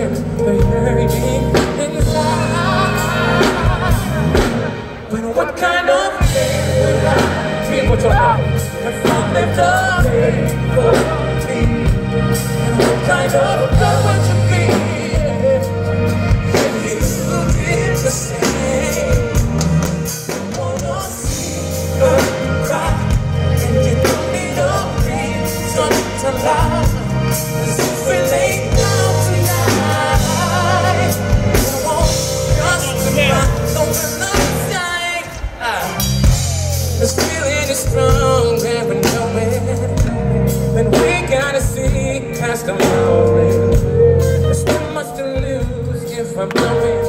tips they bury inside. But what kind of day would I be what's about if I lived me? And what kind of love would you be? much to lose, much to lose if I'm going.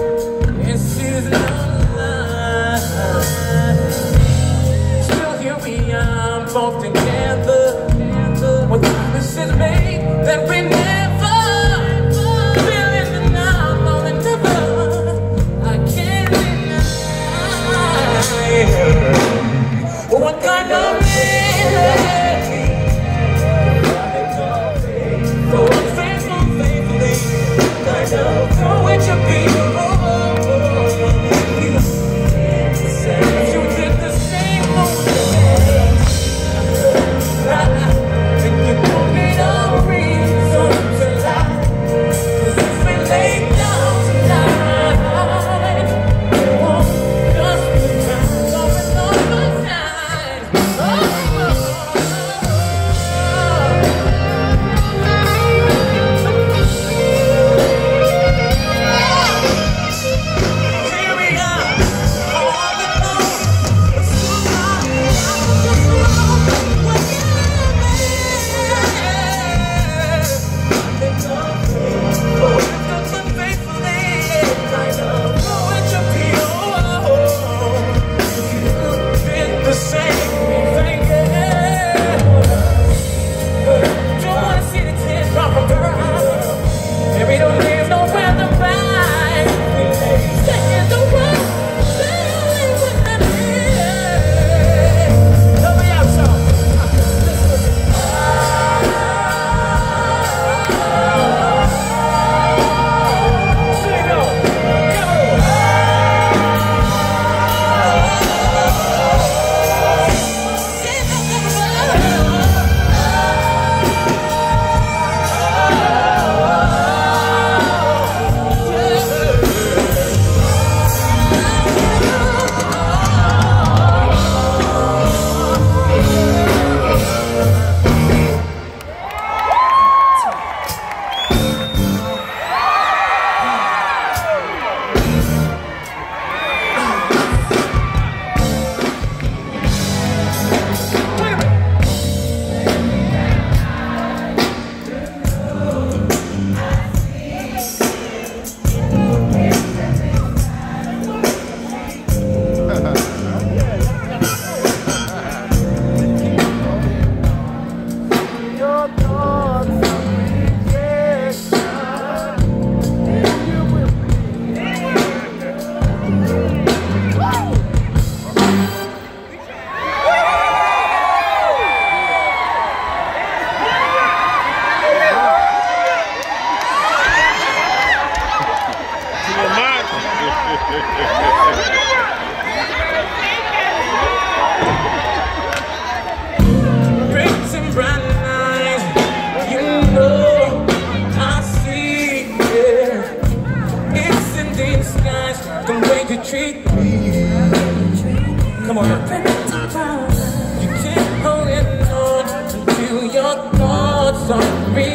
sorry.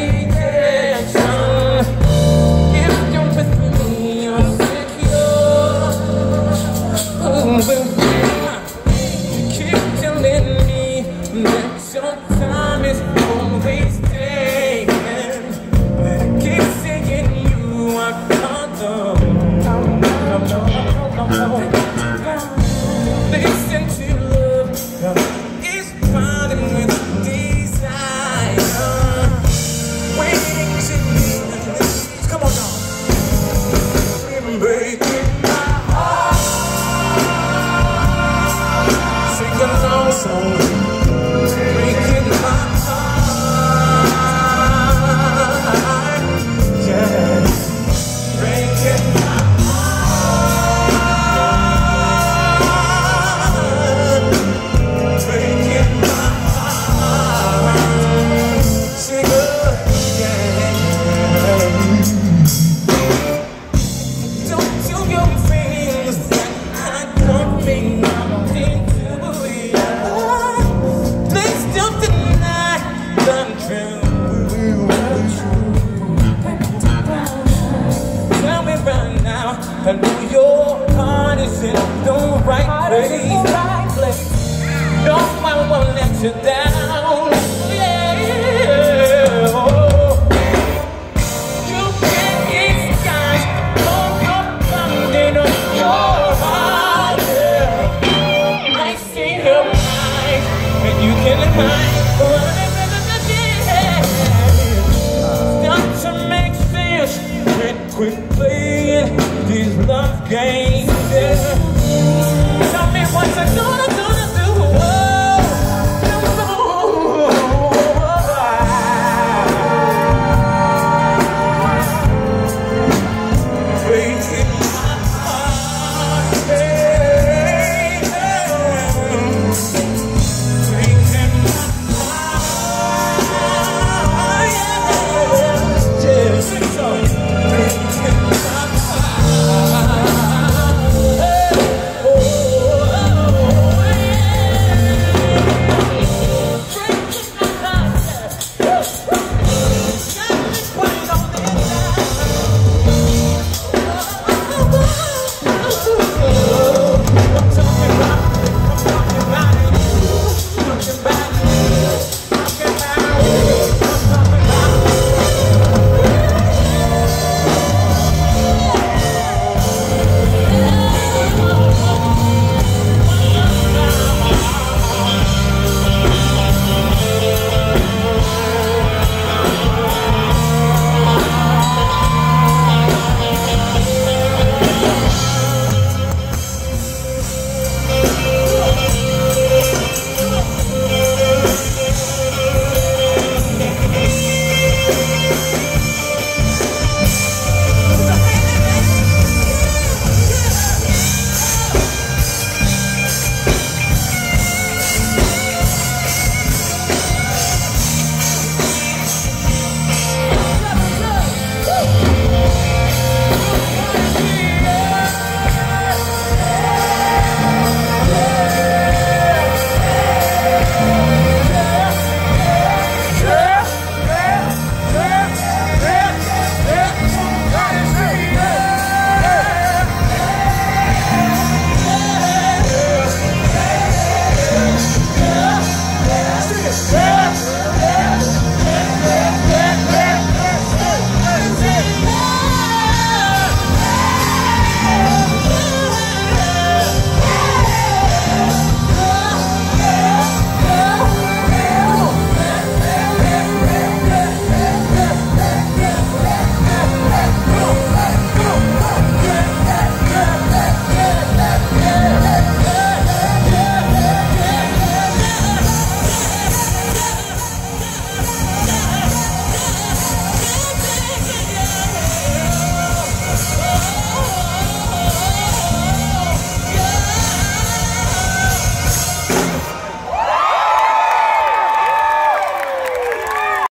I know your heart is in the right place. No, I won't let you down.